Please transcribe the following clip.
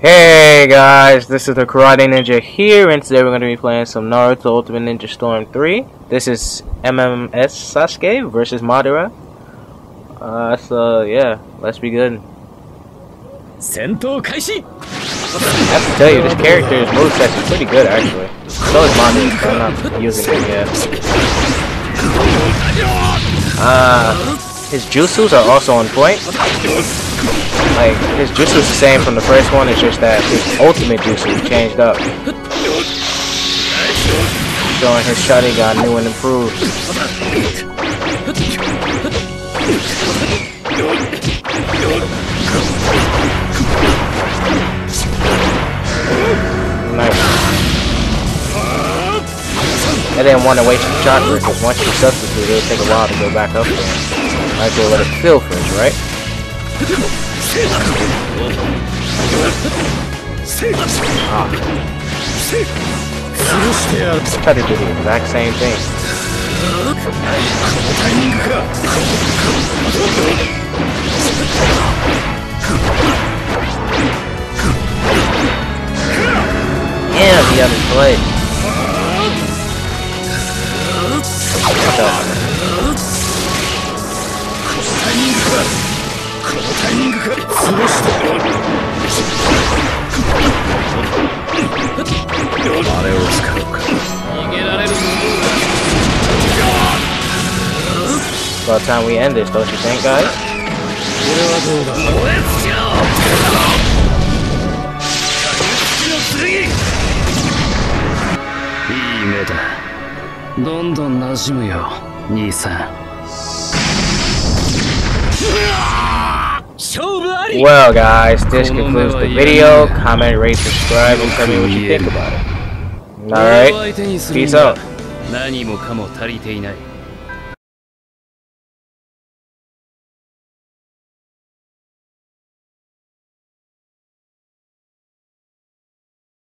Hey guys, this is the Karate Ninja here, and today we're going to be playing some Naruto Ultimate Ninja Storm 3. This is EMS Sasuke versus Madara. Uh, so yeah, let's be good. I have to tell you, this character's moveset is pretty good actually. So is Madara, I'm not using him yet. Uh, his jutsus are also on point. Like, his jutsu is the same from the first one, it's just that his ultimate jutsu changed up. Showing his Sharingan new and improved. Nice. I didn't want to waste the chakra because once you substitute, it'll take a while to go back up there. Might as well let it fill first, right? Try to do the exact same thing. Yeah, the other play. り潰してあれを使うか逃げられる About time we これはどうだいい目だどんどん馴染むよ兄さん buddy. Well, guys, this concludes the video. Comment, rate, subscribe, and tell me what you think about it. Alright, peace out.